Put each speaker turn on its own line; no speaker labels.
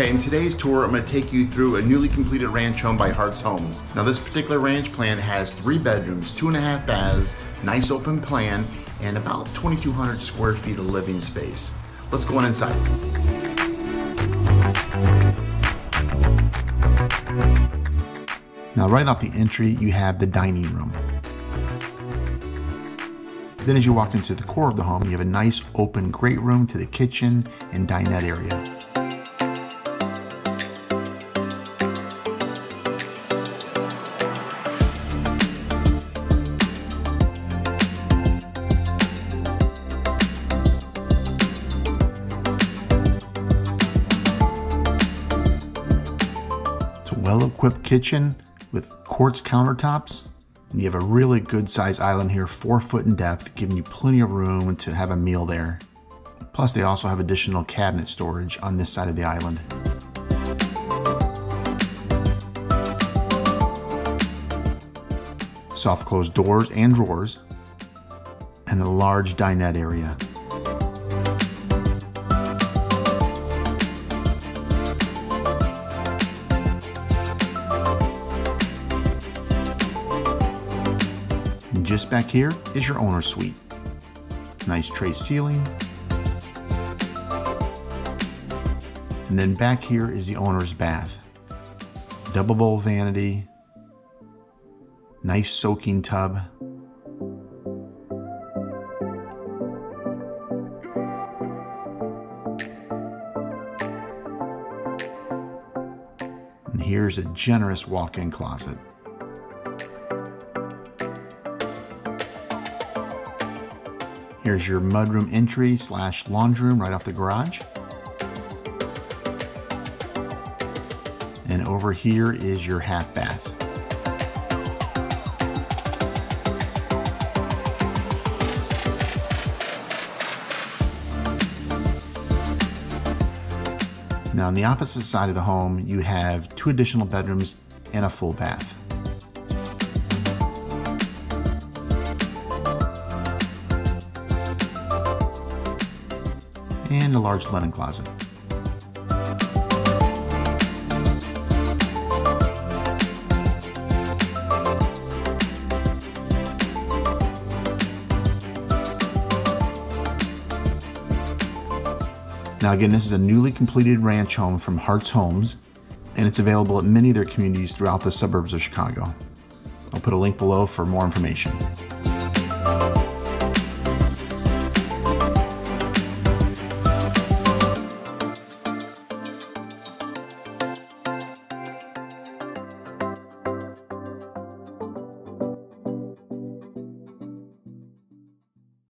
today's tour, I'm gonna take you through a newly completed ranch home by Hartz Homes. Now this particular ranch plan has three bedrooms, two and a half baths, nice open plan, and about 2,200 square feet of living space. Let's go on inside. Now right off the entry, you have the dining room. Then as you walk into the core of the home, you have a nice open great room to the kitchen and dinette area. Well-equipped kitchen with quartz countertops. And you have a really good sized island here, four foot in depth, giving you plenty of room to have a meal there. Plus they also have additional cabinet storage on this side of the island. Soft closed doors and drawers, and a large dinette area. And just back here is your owner's suite. Nice tray ceiling. And then back here is the owner's bath. Double bowl vanity. Nice soaking tub. And here's a generous walk-in closet. Here's your mudroom entry slash laundry room right off the garage. And over here is your half bath. Now on the opposite side of the home, you have two additional bedrooms and a full bath. And a large linen closet. Now again, this is a newly completed ranch home from Hartz Homes, and it's available at many of their communities throughout the suburbs of Chicago. I'll put a link below for more information.